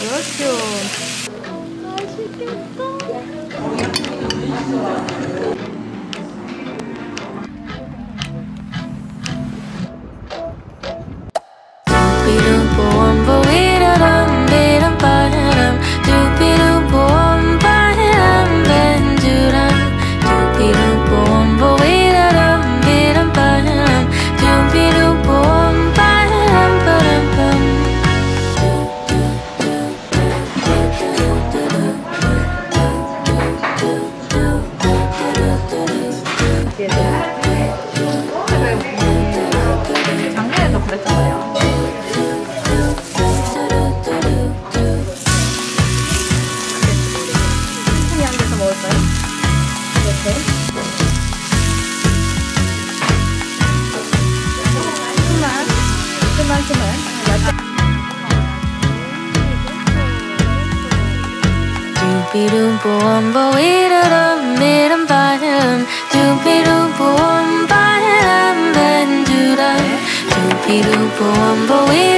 그렇죠. 아, 맛있겠다. đấy được thế nhưng mà nhưng mà nhưng mà là Doopy doop boom, bo we do dum, bit and button. Doopy doop boom, button, bend do dum. Doopy doop boom, bo we